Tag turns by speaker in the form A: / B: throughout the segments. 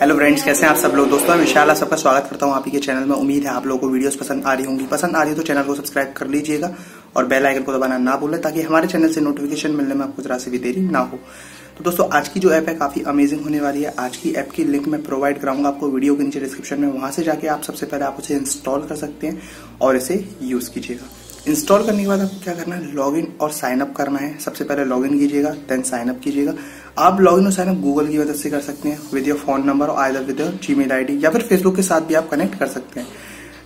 A: Hello friends कैसे हैं आप सब लोग? दोस्तों, मैं विशाल सबका स्वागत करता हूँ आप ही के चैनल में। उम्मीद है आप लोगों को वीडियोस पसंद आ रही होंगी। पसंद आ रही है तो चैनल को सब्सक्राइब कर लीजिएगा और बेल आइकन को दबाना ना भूलें ताकि हमारे चैनल से नोटिफिकेशन मिलने में आपको जरा से भी देरी ना हो। तो दोस्तों, आज की जो ऐप है काफ़ी अमेजिंग होने वाली है। आज की ऐप की लिंक मैं प्रोवाइड कराऊँगा आपको वीडियो के नीचे डिस्क्रिप्शन में। वहाँ से जाके आप सबसे पहले आप उसे इंस्टॉल कर सकते हैं और इसे यूज़ कीजिएगा। इंस्टॉल करने के बाद आपको क्या करना है? लॉगिन और साइन अप करना है। सबसे पहले लॉगिन कीजिएगा देन साइन अप कीजिएगा। आप लॉगिन और साइन अप गूगल की मदद से कर सकते हैं विद योर फ़ोन नंबर और either with your Gmail या फिर फेसबुक के साथ भी आप कनेक्ट कर सकते हैं।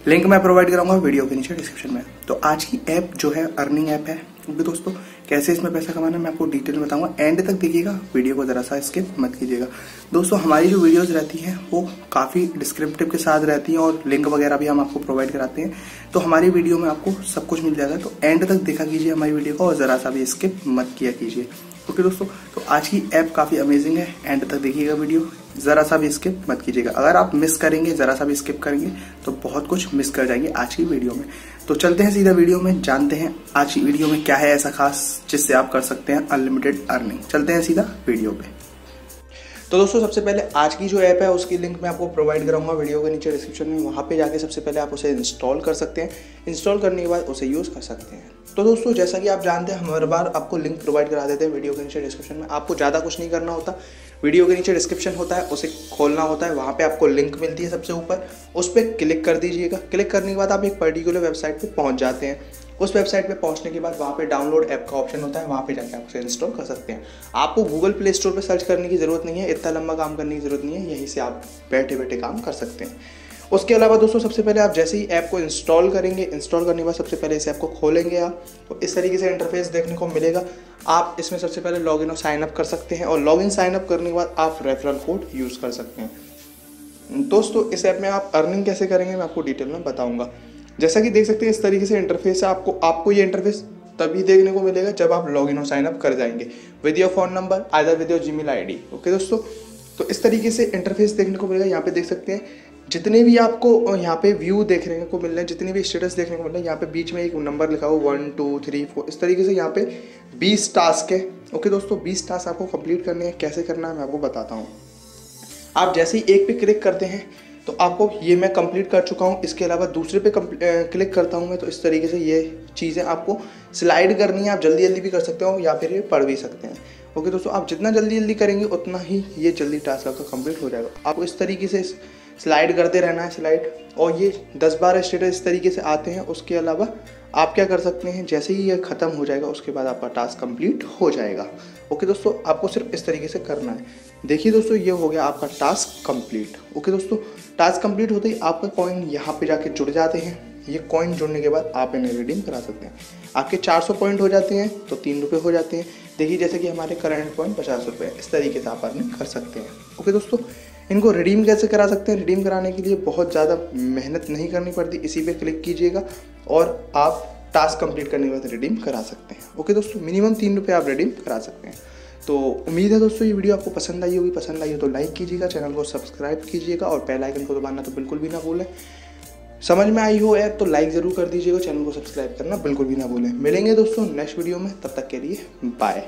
A: लिंक मैं प्रोवाइड कराऊँगा वीडियो के नीचे डिस्क्रिप्शन में। तो आज की ऐप जो है अर्निंग ऐप है। ओके दोस्तों, कैसे इसमें पैसा कमाना मैं आपको डिटेल में बताऊँगा। एंड तक देखिएगा वीडियो को जरा सा स्किप मत कीजिएगा। दोस्तों, हमारी जो वीडियोस रहती हैं, वो काफ़ी डिस्क्रिप्टिव के साथ रहती हैं और लिंक वगैरह भी हम आपको प्रोवाइड कराते हैं। तो हमारी वीडियो में आपको सब कुछ मिल जाएगा। तो एंड तक देखा कीजिए हमारी वीडियो को और जरा सा भी स्किप मत किया कीजिए। ओके दोस्तों तो आज की ऐप काफ़ी अमेजिंग है। एंड तक देखिएगा वीडियो जरा सा भी स्किप मत कीजिएगा। अगर आप मिस करेंगे, जरा सा भी स्किप करेंगे तो बहुत कुछ मिस कर जाएँगे आज की वीडियो में। तो चलते हैं सीधा वीडियो में, जानते हैं आज की वीडियो में क्या है ऐसा खास जिससे आप कर सकते हैं अनलिमिटेड अर्निंग चलते हैं सीधा वीडियो पे। तो दोस्तों, सबसे पहले आज की जो ऐप है, उसकी लिंक मैं आपको प्रोवाइड कराऊँगा वीडियो के नीचे डिस्क्रिप्शन में। वहाँ पे जाके सबसे पहले आप उसे इंस्टॉल कर सकते हैं। इंस्टॉल करने के बाद उसे यूज़ कर सकते हैं। तो दोस्तों, जैसा कि आप जानते हैं हर बार आपको लिंक प्रोवाइड करा देते हैं वीडियो के नीचे डिस्क्रिप्शन में। आपको ज़्यादा कुछ नहीं करना होता। वीडियो के नीचे डिस्क्रिप्शन होता है, उसे खोलना होता है, वहाँ पे आपको लिंक मिलती है सबसे ऊपर। उस पर क्लिक कर दीजिएगा। क्लिक करने के बाद आप एक पर्टिकुलर वेबसाइट पे पहुँच जाते हैं। उस वेबसाइट पे पहुँचने के बाद वहाँ पे डाउनलोड ऐप का ऑप्शन होता है, वहाँ पे जाकर आप उसे इंस्टॉल कर सकते हैं। आपको गूगल प्ले स्टोर पर सर्च करने की ज़रूरत नहीं है, इतना लंबा काम करने की ज़रूरत नहीं है, यहीं से आप बैठे बैठे काम कर सकते हैं। उसके अलावा दोस्तों, सबसे पहले आप जैसे ही ऐप को इंस्टॉल करेंगे इंस्टॉल करने के बाद सबसे पहले इस ऐप को खोलेंगे आप तो इस तरीके से इंटरफेस देखने को मिलेगा। आप इसमें सबसे पहले लॉगिन और साइन अप कर सकते हैं और लॉगिन साइन अप करने के बाद आप रेफरल कोड यूज़ कर सकते हैं। दोस्तों, इस ऐप में आप अर्निंग कैसे करेंगे, मैं आपको डिटेल में बताऊँगा। जैसा कि देख सकते हैं, इस तरीके से इंटरफेस है, आपको आपको ये इंटरफेस तभी देखने को मिलेगा जब आप लॉगिन और साइन अप कर जाएँगे। With your phone number either with your Gmail ID okay दोस्तों? तो इस तरीके से इंटरफेस देखने को मिलेगा। यहाँ पे देख सकते हैं जितने भी आपको यहाँ पे व्यू देखने को मिल रहे हैं, जितने भी स्टेटस देखने को मिल रहे हैं, यहाँ पे बीच में एक नंबर लिखा हुआ वन टू थ्री फोर इस तरीके से यहाँ पे बीस टास्क है। ओके दोस्तों, बीस टास्क आपको कंप्लीट करने हैं। कैसे करना है मैं आपको बताता हूँ। आप जैसे ही एक पे क्लिक करते हैं तो आपको ये मैं कंप्लीट कर चुका हूँ। इसके अलावा दूसरे पे क्लिक करता हूँ मैं तो इस तरीके से ये चीज़ें आपको स्लाइड करनी है। आप जल्दी जल्दी भी कर सकते हो या फिर ये पढ़ भी सकते हैं। ओके दोस्तों, आप जितना जल्दी जल्दी करेंगे, उतना ही ये जल्दी टास्क आपका कंप्लीट हो जाएगा। आपको इस तरीके से स्लाइड करते रहना है, स्लाइड। और ये दस बारह स्टेटस इस तरीके से आते हैं, उसके अलावा आप क्या कर सकते हैं, जैसे ही ये ख़त्म हो जाएगा, उसके बाद आपका टास्क कंप्लीट हो जाएगा। ओके दोस्तों, आपको सिर्फ़ इस तरीके से करना है। देखिए दोस्तों, ये हो गया आपका टास्क कंप्लीट ओके दोस्तों टास्क कंप्लीट होते ही आपका कॉइन यहाँ पे जाके जुड़ जाते हैं। ये कॉइन जुड़ने के बाद आप इन्हें रिडीम करा सकते हैं। आपके 400 पॉइंट हो जाते हैं तो तीन रुपये हो जाते हैं। देखिए, जैसे कि हमारे करंट पॉइंट पचास रुपये इस तरीके से आप अर्निंग कर सकते हैं। ओके दोस्तों इनको रिडीम कैसे करा सकते हैं? रिडीम कराने के लिए बहुत ज़्यादा मेहनत नहीं करनी पड़ती। इसी पे क्लिक कीजिएगा और आप टास्क कंप्लीट करने के बाद रिडीम करा सकते हैं। ओके दोस्तों मिनिमम तीन रुपये आप रिडीम करा सकते हैं। तो उम्मीद है दोस्तों, ये वीडियो आपको पसंद आई होगी। पसंद आई हो तो लाइक कीजिएगा चैनल को सब्सक्राइब कीजिएगा और बेल आइकन को दबाना तो बिल्कुल भी ना भूलें। समझ में आई हो ऐप तो लाइक ज़रूर कर दीजिएगा चैनल को सब्सक्राइब करना बिल्कुल भी ना भूलें। मिलेंगे दोस्तों नेक्स्ट वीडियो में, तब तक के लिए बाय